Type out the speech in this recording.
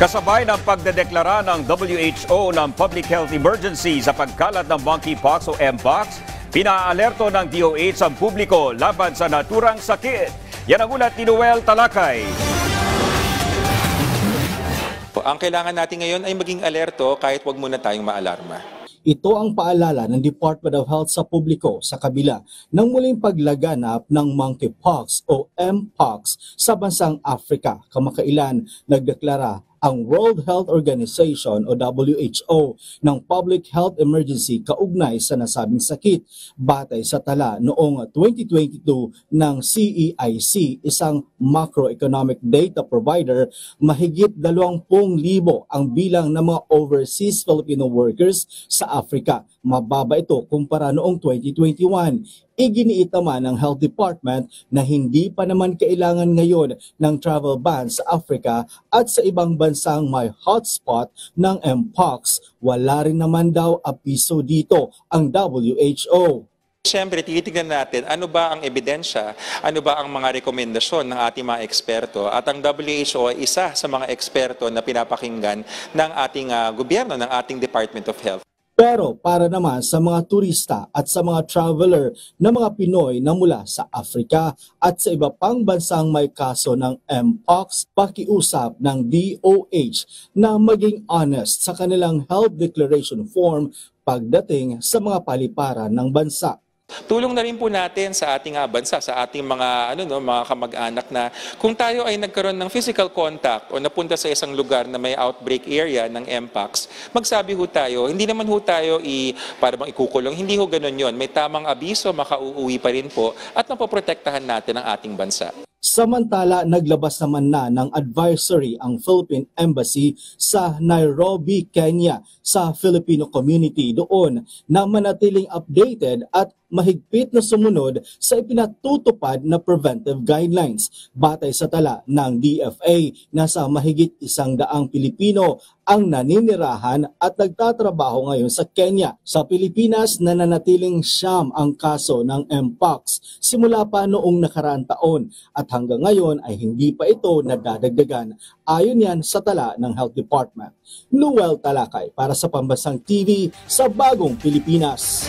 Kasabay ng pagdedeklara ng WHO ng public health emergency sa pagkalat ng monkeypox o mpox, pinaalerto ng DOH ang publiko laban sa naturang sakit. Yan ang ulat ni Noel Talakay. Ang kailangan natin ngayon ay maging alerto kahit wag muna tayong maalarma. Ito ang paalala ng Department of Health sa publiko sa kabila ng muling paglaganap ng monkeypox o mpox sa bansang Africa. Kamakailan nagdeklara ang World Health Organization o WHO ng public health emergency kaugnay sa nasabing sakit batay sa tala noong 2022 ng CEIC, isang macroeconomic data provider, mahigit 20,000 ang bilang ng mga overseas Filipino workers sa Africa. Mababa ito kumpara noong 2021 iginiit naman ng Health Department na hindi pa naman kailangan ngayon ng travel ban sa Africa at sa ibang bansang may hotspot ng Mpox. Wala rin naman daw apiso dito ang WHO. Siyempre, tinitingnan natin ano ba ang ebidensya, ano ba ang mga rekomendasyon ng ating mga eksperto. At ang WHO ay isa sa mga eksperto na pinapakinggan ng ating uh, gobyerno, ng ating Department of Health. Pero para naman sa mga turista at sa mga traveler na mga Pinoy na mula sa Africa at sa iba pang bansang may kaso ng Mpox, pakiusap ng DOH na maging honest sa kanilang health declaration form pagdating sa mga paliparan ng bansa. Tulong na rin po natin sa ating uh, bansa, sa ating mga ano no, mga kamag-anak na kung tayo ay nagkaroon ng physical contact o napunta sa isang lugar na may outbreak area ng MPAX, magsabi ho tayo, hindi naman ho tayo i para bang ikukulong, hindi ho ganoon 'yon. May tamang abiso, makauuwi pa rin po at mapoprotektahan natin ang ating bansa. Samantala, naglabas naman na ng advisory ang Philippine Embassy sa Nairobi, Kenya sa Filipino community doon na manatiling updated at mahigpit na sumunod sa ipinatutupad na preventive guidelines. Batay sa tala ng DFA, nasa mahigit isang daang Pilipino ang naninirahan at nagtatrabaho ngayon sa Kenya. Sa Pilipinas, nananatiling siyam ang kaso ng Mpox simula pa noong nakaraang taon at hanggang ngayon ay hindi pa ito nadadagdagan ayon yan sa tala ng Health Department. Noel Talakay para sa Pambansang TV sa Bagong Pilipinas.